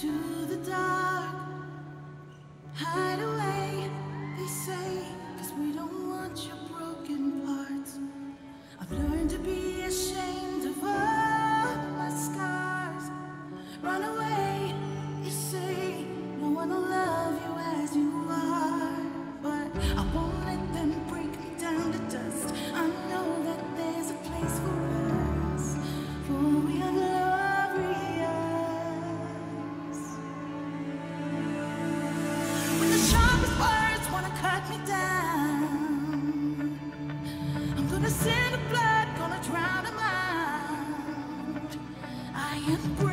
To the dark. I am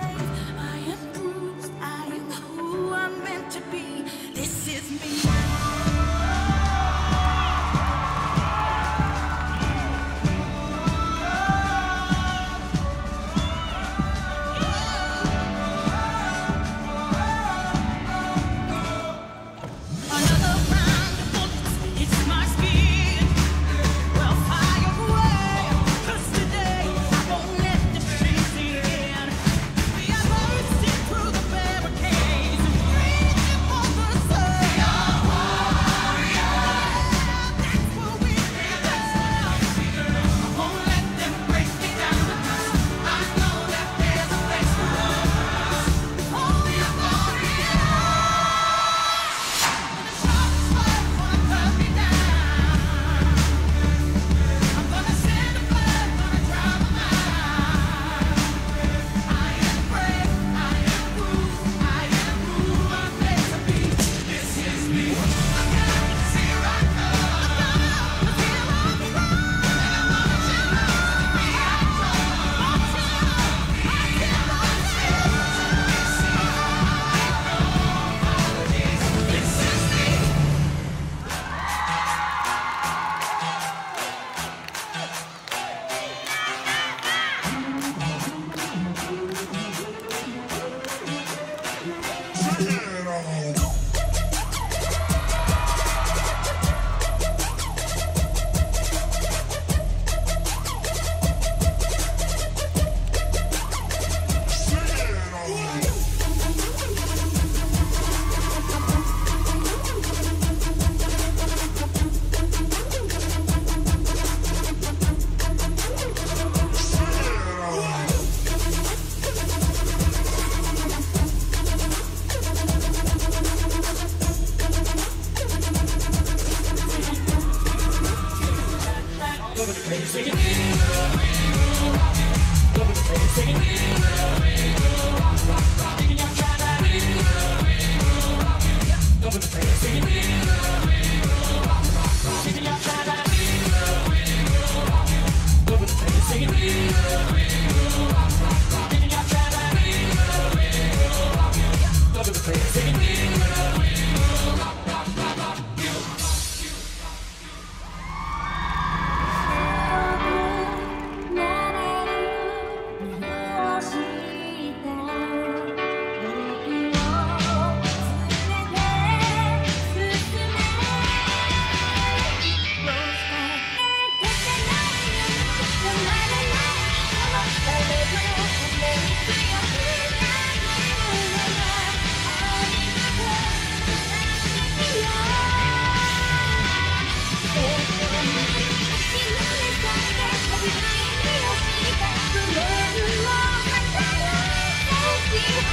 The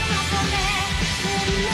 「そろそろね」